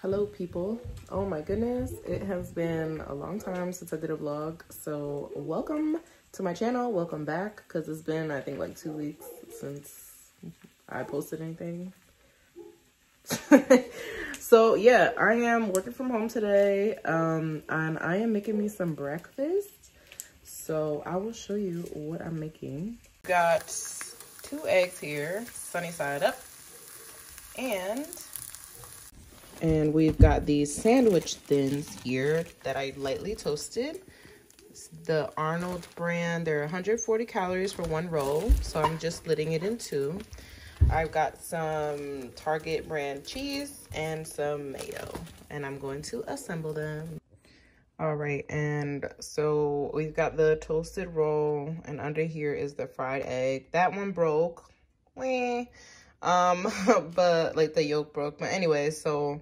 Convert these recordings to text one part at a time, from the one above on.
hello people. Oh my goodness it has been a long time since i did a vlog so welcome to my channel. Welcome back because it's been i think like two weeks since i posted anything. So yeah i am working from home today um and i am making me some breakfast. So i will show you what i'm making. Got two eggs here sunny side up and and we've got these sandwich thins here that I lightly toasted. It's the Arnold brand. They're 140 calories for one roll. So I'm just splitting it in two. I've got some Target brand cheese and some mayo. And I'm going to assemble them. All right, and so we've got the toasted roll, and under here is the fried egg. That one broke. Wah um but like the yolk broke. But anyway so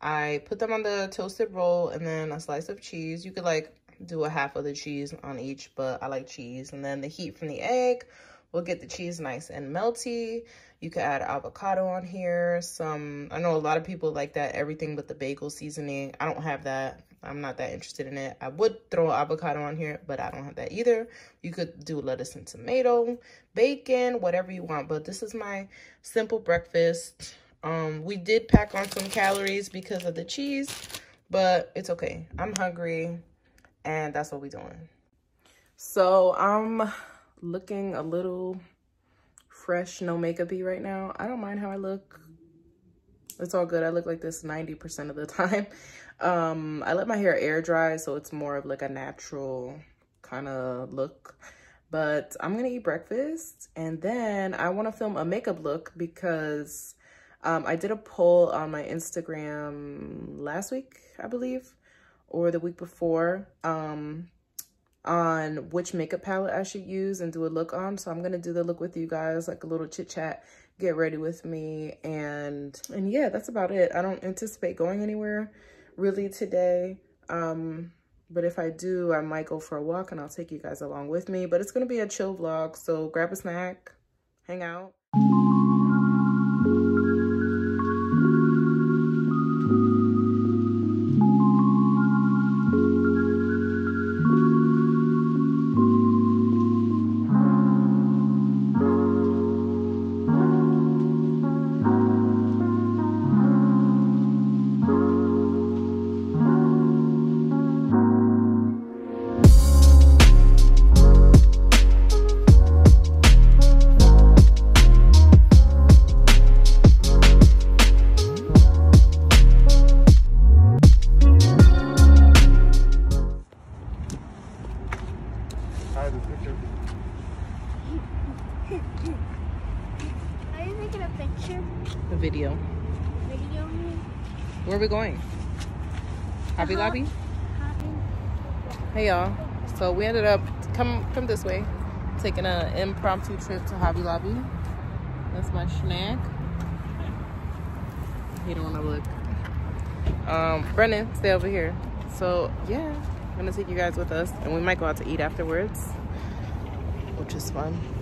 i put them on the toasted roll and then a slice of cheese. You could like do a half of the cheese on each but i like cheese. And then the heat from the egg will get the cheese nice and melty. You could add avocado on here. Some i know a lot of people like that everything but the bagel seasoning. I don't have that I'm not that interested in it. I would throw avocado on here, but I don't have that either. You could do lettuce and tomato, bacon, whatever you want. But this is my simple breakfast. Um, we did pack on some calories because of the cheese, but it's okay. I'm hungry, and that's what we're doing. So I'm looking a little fresh, no makeup-y right now. I don't mind how I look. It's all good. I look like this 90% of the time. Um, I let my hair air dry, so it's more of like a natural kind of look. But I'm going to eat breakfast, and then I want to film a makeup look because um, I did a poll on my Instagram last week, I believe, or the week before, um, on which makeup palette I should use and do a look on. So I'm going to do the look with you guys, like a little chit chat, get ready with me. And, and yeah, that's about it. I don't anticipate going anywhere really today. Um, but if I do, I might go for a walk and I'll take you guys along with me. But it's going to be a chill vlog, so grab a snack, hang out. We going? Hobby uh -huh. Lobby? Hey y'all. So we ended up come come this way, taking an impromptu trip to Hobby Lobby. That's my snack. He don't wanna look. Um, Brennan, stay over here. So yeah, I'm gonna take you guys with us and we might go out to eat afterwards, which is fun.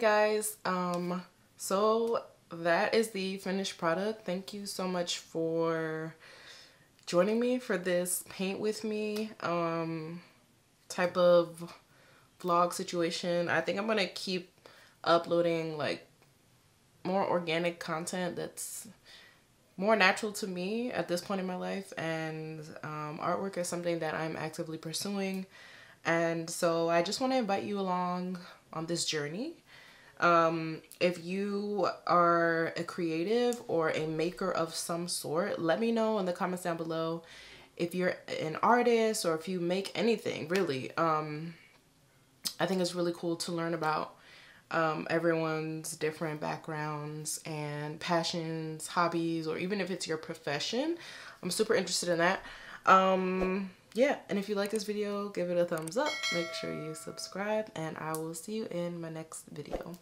Guys, um, so that is the finished product. Thank you so much for joining me for this paint with me um, type of vlog situation. I think I'm gonna keep uploading like more organic content that's more natural to me at this point in my life and um, artwork is something that I'm actively pursuing and so I just want to invite you along on this journey. Um, if you are a creative or a maker of some sort, let me know in the comments down below if you're an artist or if you make anything really. Um, I think it's really cool to learn about um, everyone's different backgrounds and passions, hobbies, or even if it's your profession. I'm super interested in that. Um, yeah, and if you like this video, give it a thumbs up. Make sure you subscribe, and I will see you in my next video.